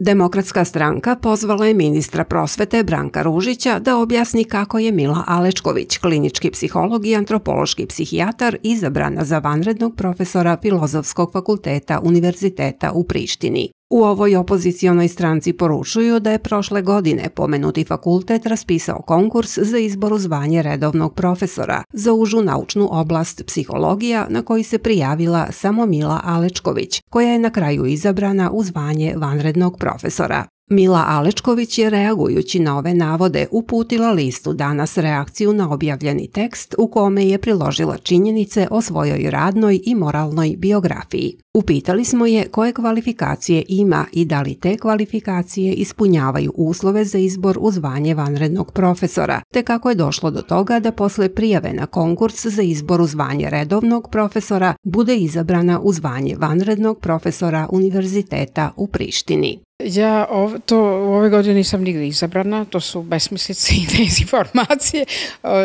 Demokratska stranka pozvala je ministra prosvete Branka Ružića da objasni kako je Mila Alečković, klinički psiholog i antropološki psihijatar, izabrana za vanrednog profesora Filozofskog fakulteta Univerziteta u Prištini. U ovoj opozicionoj stranci poručuju da je prošle godine pomenuti fakultet raspisao konkurs za izbor u zvanje redovnog profesora za užu naučnu oblast psihologija na koji se prijavila samo Mila Alečković, koja je na kraju izabrana u zvanje vanrednog profesora. Mila Alečković je reagujući na ove navode uputila listu danas reakciju na objavljeni tekst u kome je priložila činjenice o svojoj radnoj i moralnoj biografiji. Upitali smo je koje kvalifikacije ima i da li te kvalifikacije ispunjavaju uslove za izbor u zvanje vanrednog profesora, te kako je došlo do toga da posle prijave na konkurs za izbor u zvanje redovnog profesora bude izabrana u zvanje vanrednog profesora Univerziteta u Prištini. Ja ov, to u ove godine nisam nigde izabrana, to su besmislice i dezinformacije.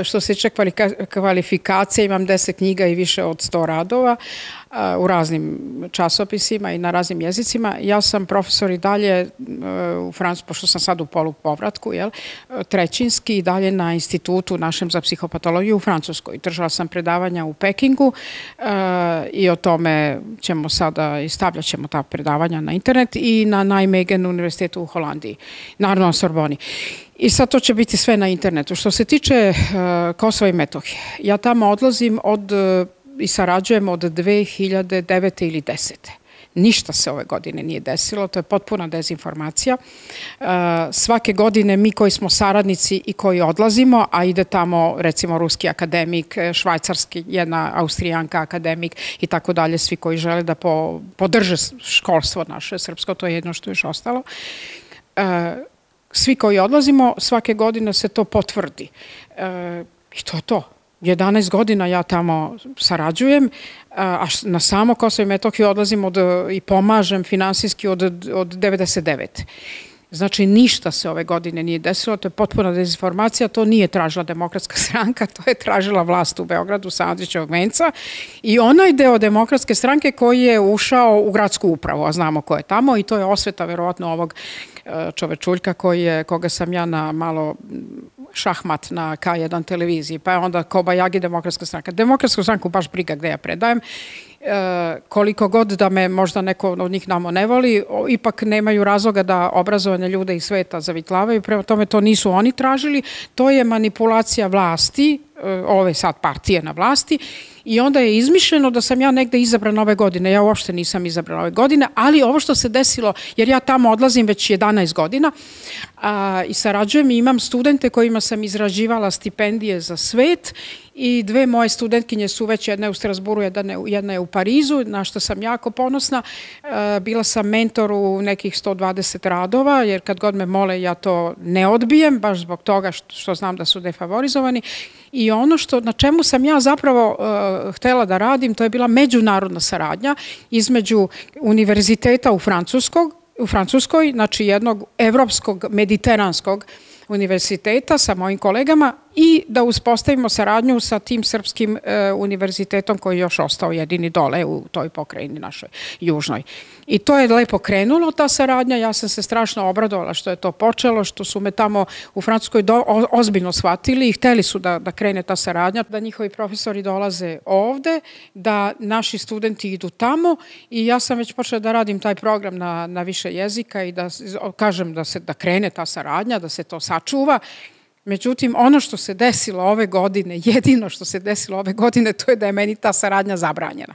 Što se tiče kvalifikacije, imam 10 knjiga i više od 100 radova, u raznim časopisima i na raznim jezicima. Ja sam profesor i dalje u Francusku, pošto sam sad u polupovratku, jel, trećinski i dalje na institutu našem za psihopatologiju u Francuskoj. Držala sam predavanja u Pekingu i o tome ćemo sada i stavljat ćemo ta predavanja na internet i na Nijmegen univerzitetu u Holandiji, naravno na Sorboni. I sad to će biti sve na internetu. Što se tiče uh, Kosova i Metohije, ja tamo odlazim od i sarađujemo od 2009. ili 10. Ništa se ove godine nije desilo, to je potpuna dezinformacija. E, svake godine mi koji smo saradnici i koji odlazimo, a ide tamo recimo ruski akademik, švajcarski, jedna austrijanka akademik i tako dalje, svi koji žele da po, podrže školstvo naše srpsko, to je jedno što je još ostalo. E, svi koji odlazimo, svake godine se to potvrdi. E, I to je to 11 godina ja tamo sarađujem, a na samo Kosovo i Metohiju odlazim od, i pomažem finansijski od, od 99. Znači, ništa se ove godine nije desilo, to je potpuna dezinformacija, to nije tražila demokratska stranka, to je tražila vlast u Beogradu sa Andrićevog venca i onaj deo demokratske stranke koji je ušao u gradsku upravu, a znamo ko je tamo i to je osveta verovatno ovog e, čovečuljka koji je, koga sam ja na malo šahmat na K1 televiziji, pa je onda Kobajagi demokratska stranka. Demokratsku stranku baš briga gde ja predajem. E, koliko god da me možda neko od njih namo ne voli, ipak nemaju razloga da obrazovane ljude iz sveta zavitlavaju, prema tome to nisu oni tražili, to je manipulacija vlasti, e, ove sad partije na vlasti. I onda je izmišljeno da sam ja negde izabrana ove godine. Ja uopšte nisam izabrana ove godine, ali ovo što se desilo, jer ja tamo odlazim već 11 godina i sarađujem i imam studente kojima sam izrađivala stipendije za svet i dve moje studentkinje su već jedna je u Strasburu, jedna je, u Parizu, na što sam jako ponosna. E, bila sam mentor u nekih 120 radova, jer kad god me mole ja to ne odbijem, baš zbog toga što, znam da su defavorizovani. I ono što, na čemu sam ja zapravo uh, htela da radim, to je bila međunarodna saradnja između univerziteta u Francuskog, u Francuskoj, znači jednog evropskog, mediteranskog univerziteta sa mojim kolegama i da uspostavimo saradnju sa tim srpskim e, univerzitetom koji je još ostao jedini dole u toj pokrajini našoj južnoj. I to je lepo krenulo ta saradnja, ja sam se strašno obradovala što je to počelo, što su me tamo u Francuskoj ozbiljno shvatili i hteli su da, da krene ta saradnja, da njihovi profesori dolaze ovde, da naši studenti idu tamo i ja sam već počela da radim taj program na, na više jezika i da kažem da se da krene ta saradnja, da se to sačuva Međutim, ono što se desilo ove godine, jedino što se desilo ove godine, to je da je meni ta saradnja zabranjena.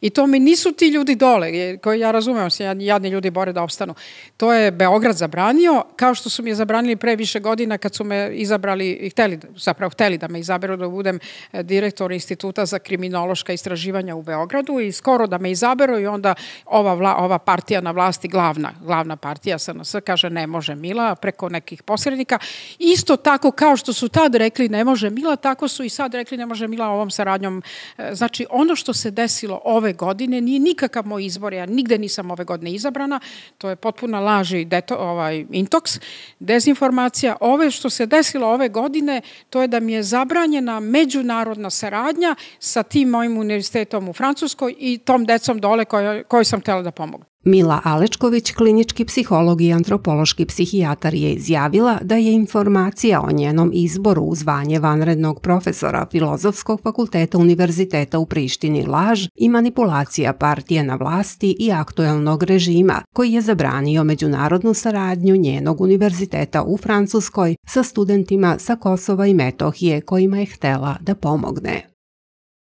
I to mi nisu ti ljudi dole, koji ja razumem se, jadni ljudi bore da opstanu. To je Beograd zabranio, kao što su mi je zabranili pre više godina kad su me izabrali, i hteli, zapravo hteli da me izaberu da budem e, direktor instituta za kriminološka istraživanja u Beogradu i skoro da me izaberu i onda ova, vla, ova partija na vlasti, glavna, glavna partija SNS, kaže ne može Mila preko nekih posrednika. Isto tako kao što su tad rekli ne može Mila, tako su i sad rekli ne može Mila ovom saradnjom. E, znači, ono što se desilo ove ove godine, nije nikakav moj izbor, ja nigde nisam ove godine izabrana, to je potpuna laž i deto, ovaj, intoks, dezinformacija. Ove što se desilo ove godine, to je da mi je zabranjena međunarodna saradnja sa tim mojim univerzitetom u Francuskoj i tom decom dole kojoj, kojoj sam htela da pomogu. Mila Alečković, klinički psiholog i antropološki psihijatar je izjavila da je informacija o njenom izboru u zvanje vanrednog profesora Filozofskog fakulteta Univerziteta u Prištini laž i manipulacija partije na vlasti i aktuelnog režima koji je zabranio međunarodnu saradnju njenog univerziteta u Francuskoj sa studentima sa Kosova i Metohije kojima je htela da pomogne.